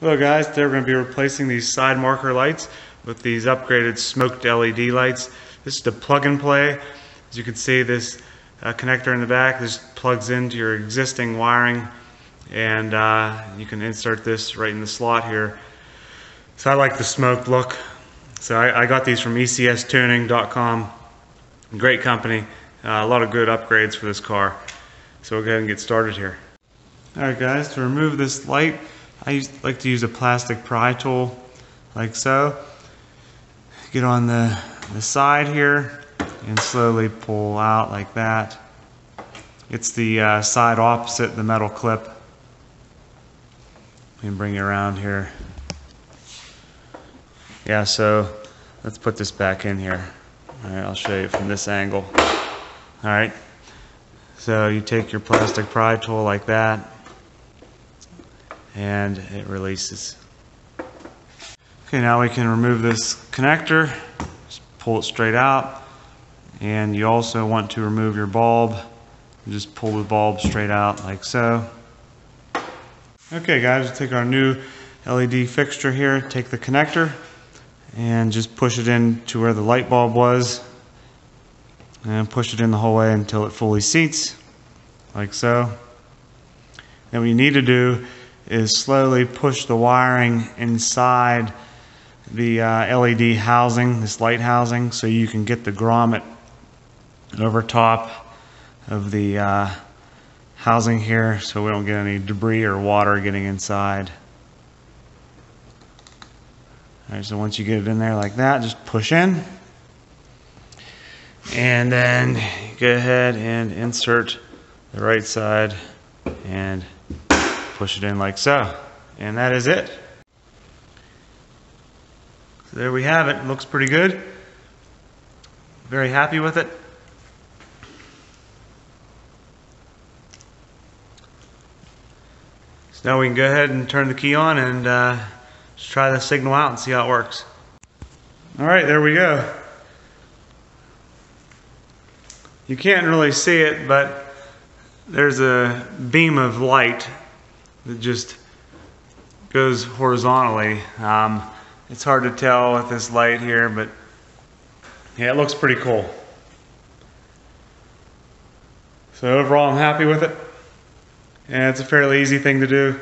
Hello guys, today we're going to be replacing these side marker lights with these upgraded smoked LED lights. This is the plug and play. As you can see this uh, connector in the back, this plugs into your existing wiring and uh, you can insert this right in the slot here. So I like the smoked look. So I, I got these from ECStuning.com. Great company. Uh, a lot of good upgrades for this car. So we'll go ahead and get started here. Alright guys, to remove this light, I like to use a plastic pry tool like so. Get on the, the side here and slowly pull out like that. It's the uh, side opposite the metal clip. And bring it around here. Yeah, so let's put this back in here. Alright, I'll show you from this angle. Alright, so you take your plastic pry tool like that and it releases. Okay, now we can remove this connector, just pull it straight out, and you also want to remove your bulb, just pull the bulb straight out like so. Okay guys, we'll take our new LED fixture here, take the connector, and just push it in to where the light bulb was, and push it in the whole way until it fully seats, like so. Then what you need to do is slowly push the wiring inside the uh, LED housing, this light housing, so you can get the grommet over top of the uh, housing here so we don't get any debris or water getting inside. Alright, so once you get it in there like that, just push in. And then go ahead and insert the right side and push it in like so. And that is it. So there we have it. Looks pretty good. Very happy with it. So now we can go ahead and turn the key on and uh, just try the signal out and see how it works. All right, there we go. You can't really see it, but there's a beam of light that just goes horizontally. Um, it's hard to tell with this light here, but yeah, it looks pretty cool. So overall, I'm happy with it. And it's a fairly easy thing to do.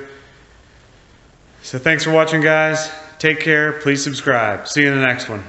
So thanks for watching, guys. Take care. Please subscribe. See you in the next one.